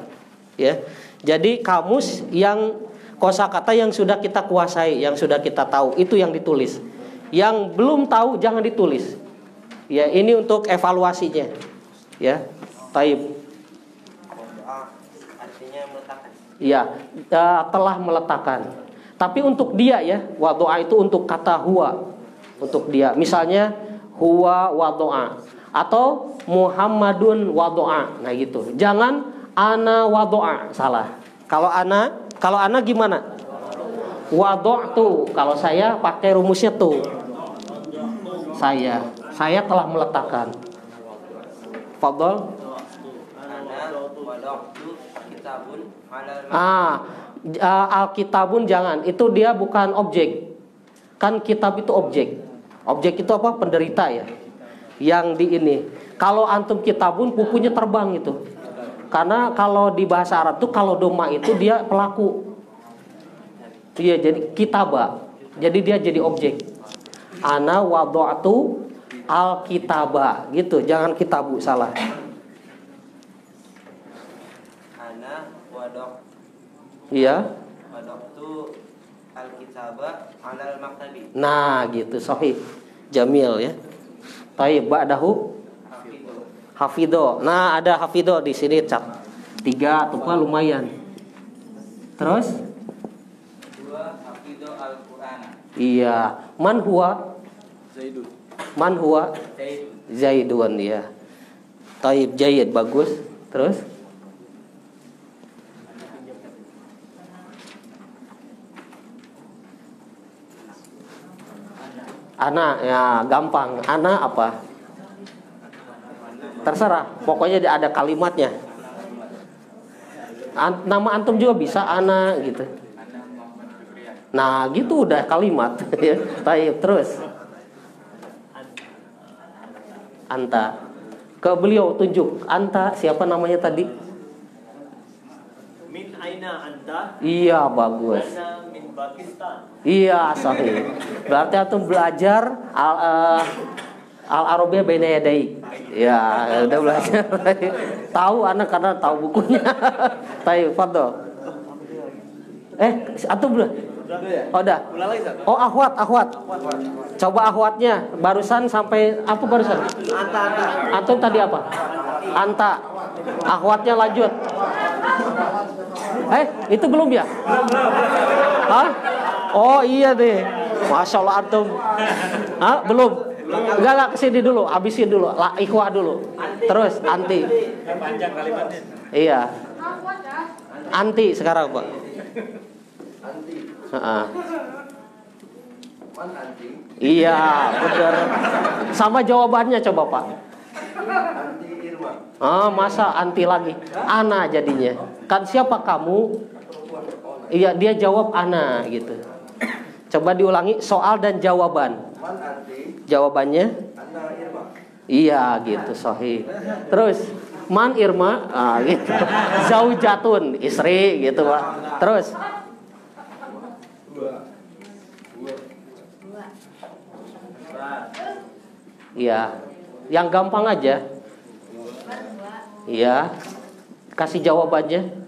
Ya. Jadi kamus yang kosakata yang sudah kita kuasai, yang sudah kita tahu, itu yang ditulis. Yang belum tahu jangan ditulis. Ya, ini untuk evaluasinya. Ya. Taib. Ya, eh, telah meletakkan. Tapi untuk dia ya, wadoa itu untuk kata huwa. Untuk dia. Misalnya huwa wadoa atau Muhammadun wadoa. Nah gitu. Jangan ana wadoa. Salah. Kalau ana, kalau ana gimana? Wadoa tuh. Kalau saya pakai rumusnya tuh. Saya, saya telah meletakkan. Fadol. Ah, uh, Alkitabun jangan. Itu dia bukan objek. Kan kitab itu objek. Objek itu apa? Penderita ya. Yang di ini. Kalau antum kitabun bukunya terbang itu. Karena kalau di bahasa Arab tuh kalau doma itu dia pelaku. Iya, jadi kitaba. Jadi dia jadi objek. Ana wada'tu alkitaba gitu. Jangan kitabu salah. ana wadak Iya. Alal maktabi Nah, gitu. Sahih. Jamil ya. Taib ba'dahu Hafido. Nah, ada Hafido di sini cat. Tiga atau lumayan. Terus? dua qur'ana Iya. Man huwa? Zaidun. Man huwa? zaidun Zaidun ya. Taib Jayid bagus. Terus Ana ya gampang. Ana apa? Terserah. Pokoknya ada kalimatnya. An- nama antum juga bisa Ana gitu. Nah gitu udah kalimat. ya. Taib terus. Anta. Ke beliau tunjuk. Anta siapa namanya tadi? Min aina anta? Iya bagus. Iya sahih. Berarti antum belajar al uh, al Arabia baina yadai. Ya, udah belajar. tahu anak karena tahu bukunya. Tahu, fadol. Eh, antum belum? Oh, udah. Oh, ahwat, ahwat. Coba ahwatnya. Barusan sampai apa barusan? Anta anta. Antum tadi apa? Anta. Ahwatnya lanjut. Eh, itu belum ya? Hah? Oh iya deh. Masya Allah antum. Hah? Belum? Enggak enggak ke sini dulu, habisin dulu. La, ikhwah dulu. Terus anti. Panjang kalimatnya. Iya. Anti sekarang, Pak. Anti. Heeh. Anti. Iya, benar. Sama jawabannya coba, Pak. Anti Irma. Ah, masa anti lagi? Ana jadinya. Kan siapa kamu? Iya, dia jawab ana gitu. Coba diulangi soal dan jawaban. Jawabannya iya gitu, sahih. Terus man irma ah gitu. Zaujatun, istri gitu, Pak. Terus Iya. Yang gampang aja. Iya. Kasih jawabannya.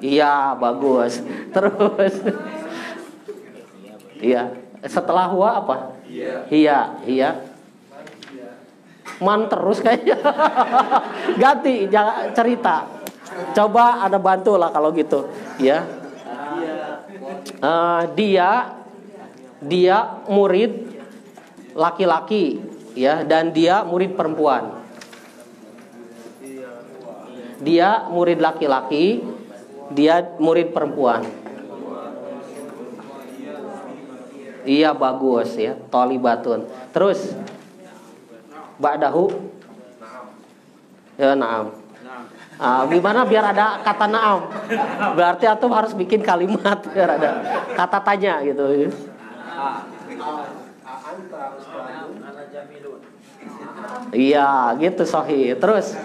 Iya, bagus. Terus. Iya. Setelah huwa apa? Iya. Iya. Man terus kayaknya. Ganti jangan cerita. Coba ada bantu lah kalau gitu, ya. Eh, dia dia murid laki-laki ya dan dia murid perempuan. Dia murid laki-laki, dia murid perempuan. Iya bagus ya, tolibatun. Terus Ba'dahu Ya naam Ah, gimana biar ada kata naam? Berarti antum harus bikin kalimat biar ada kata tanya gitu. Iya, gitu sahih. Terus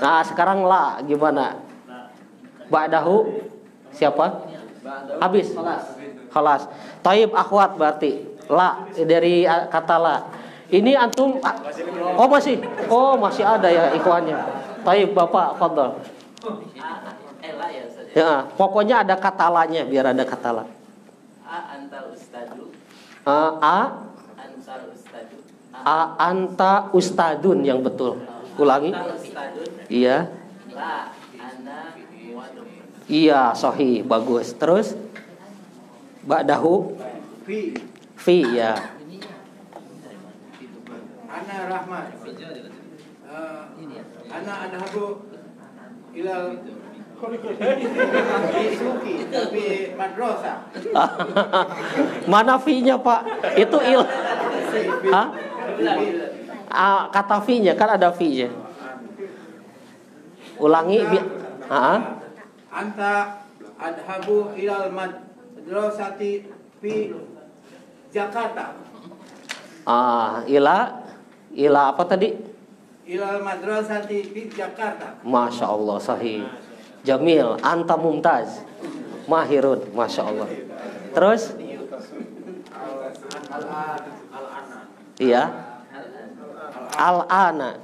Nah, sekarang la gimana? Ba'dahu siapa? Habis. Khalas. Taib akhwat berarti. La dari kata la. Ini antum Oh masih. Oh, masih ada ya ikhwannya. Taib Bapak, fadhal. Ya. Ya, pokoknya ada kata lanya biar ada kata la. A antal ustadu. A Ansal ustadu. a anta ustadun yang betul. Ulangi. Iya. Iya, sahih, bagus. Terus Ba'dahu Fi fi ya. Ana Rahman. Uh, ana adhabu ilal. Mana fi-nya, Pak? Itu il. Hah? Kata fi-nya kan ada fi-nya. Ulangi bi Ah, Anta adhabu ilal madrasati fi Jakarta. ah, ila ila apa tadi? Ilal madrasati fi Jakarta. Masya Allah sahih. Jamil, anta mumtaz. Mahirun, Masya Allah. Terus? Iya. Al-ana.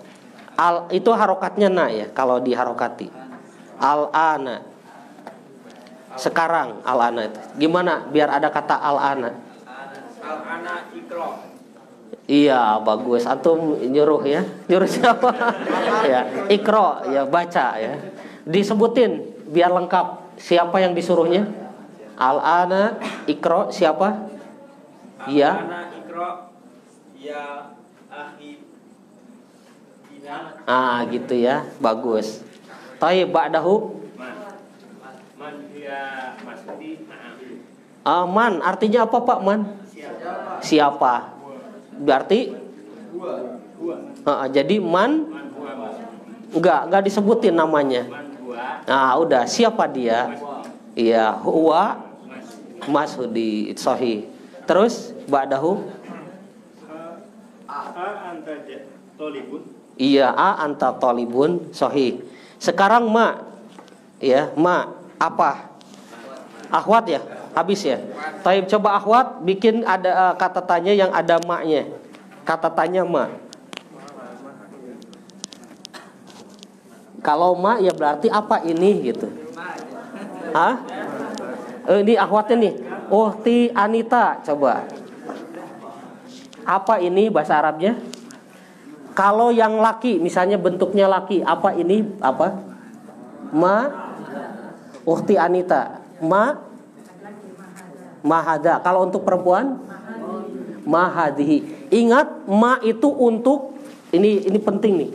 Al itu harokatnya na ya kalau diharokati. Al-ana. Sekarang al-ana itu. Gimana biar ada kata al-ana? Al-ana ikro. Iya bagus antum nyuruh ya nyuruh siapa ya ikro ya baca ya disebutin biar lengkap siapa yang disuruhnya al ana ikro siapa Iya. Ana ikro ya Ah, gitu ya. Bagus. Taib ba'dahu. Ah, man artinya apa Pak Man? Siapa? Berarti Ah, jadi man enggak enggak disebutin namanya. Nah, udah siapa dia? Iya, huwa masdi. masudi sahih. Terus ba'dahu anta tolibun. Iya a anta talibun sahih. Sekarang ma ya, ma apa? Ahwat ya? Habis ya? Taib coba ahwat bikin ada eh, kata tanya yang ada maknya. Kata tanya ma. Kalau ma ya berarti apa ini gitu. Hah? Eh, ini ahwatnya nih. Oh, ti Anita coba. Apa ini bahasa Arabnya? Kalau yang laki, misalnya bentuknya laki, apa ini? Apa? Ma Uhti Anita. Ma Mahada. Kalau untuk perempuan? Mahadihi. Ingat, ma itu untuk ini ini penting nih.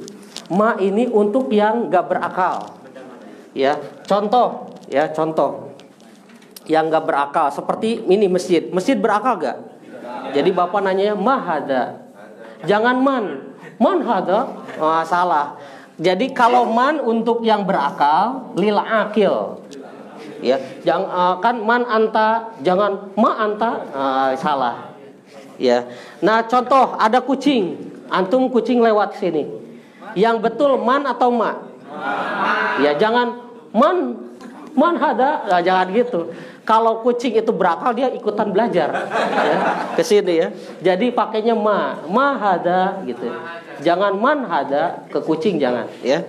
Ma ini untuk yang gak berakal. Ya, contoh, ya contoh yang gak berakal seperti ini masjid. Masjid berakal gak? Jadi bapak nanya mahada. Jangan man. Man hada. Ah, salah. Jadi kalau man untuk yang berakal, lil akil. Ya, jangan eh, kan man anta, jangan ma anta. Ah, salah. Ya. Nah, contoh ada kucing. Antum kucing lewat sini. Yang betul man atau ma? Ya, jangan man man hada. Nah, jangan gitu. Kalau kucing itu berakal dia ikutan belajar ya, ke sini ya. Jadi pakainya ma, ma hada gitu. Jangan man hada ke kucing jangan ya.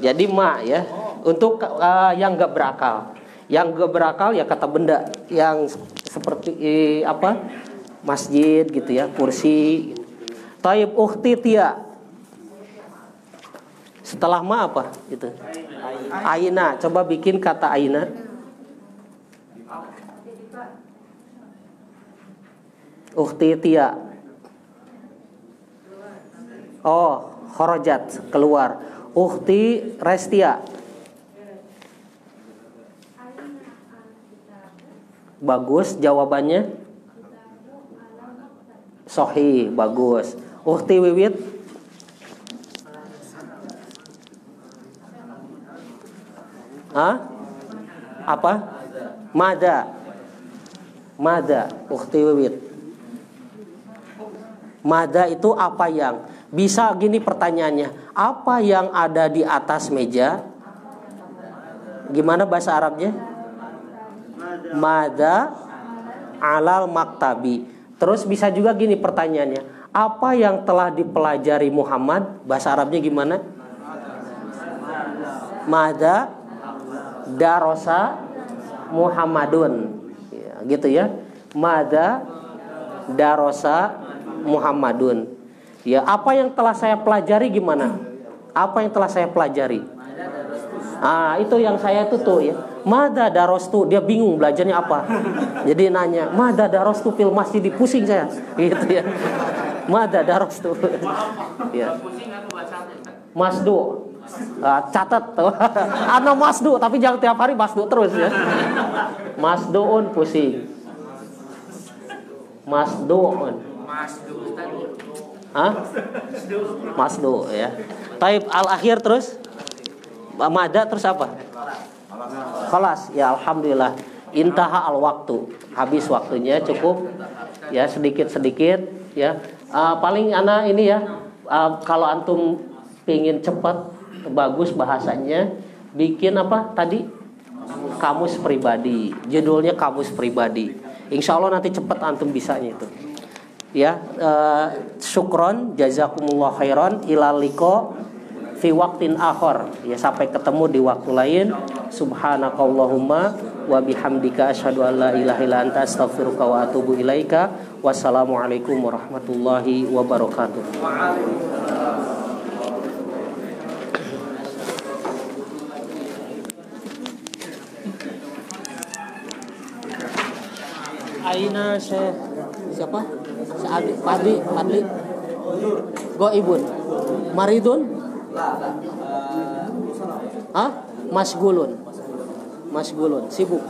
Jadi ma ya. Untuk uh, yang gak berakal. Yang gak berakal ya kata benda yang seperti eh, apa? Masjid gitu ya, kursi. Taib ukhti tia. Setelah ma apa gitu? Aina, coba bikin kata aina. Ukhti tia. Oh, khorojat keluar. Ukhti restia. Bagus jawabannya. Sohi, bagus. Ukhti wiwit. Hah? Apa? Mada. Mada, ukhti wiwit. Mada itu apa yang? Bisa gini pertanyaannya. Apa yang ada di atas meja? Gimana bahasa Arabnya? Mada alal maktabi. Terus bisa juga gini pertanyaannya. Apa yang telah dipelajari Muhammad? Bahasa Arabnya gimana? Mada darosa Muhammadun. Ya, gitu ya. Mada darosa Muhammadun. Ya, apa yang telah saya pelajari gimana? Apa yang telah saya pelajari? Ah, itu yang saya itu tuh ya. Mada darostu, dia bingung belajarnya apa. Jadi nanya, Mada darostu fil masjid pusing saya. Gitu ya. Mada darostu. ya. Masdu. Ah, catat tuh. Ana masdu, tapi jangan tiap hari masdu terus ya. Masduun pusing. Masduun. Hah? Masdu ya. Taib al akhir terus? Mada terus apa? Kelas. Ya alhamdulillah. Intaha al waktu. Habis waktunya cukup. Ya sedikit sedikit ya. Ah, paling anak ini ya ah, kalau antum pingin cepat bagus bahasanya bikin apa tadi? Kamus pribadi. Judulnya kamus pribadi. Insya Allah nanti cepat antum bisanya itu ya eh, syukron jazakumullah khairan ilaliko fi waktin akhor. Ya sampai ketemu di waktu lain. Subhanakallahumma wa bihamdika asyhadu an la ilaha illa anta astaghfiruka wa atubu ilaika. Wassalamualaikum warahmatullahi wabarakatuh. Aina Syekh. Siapa? Saadi, Fadli, Fadli. Goibun. Maridun? Hah? Masgulun. Masgulun, sibuk.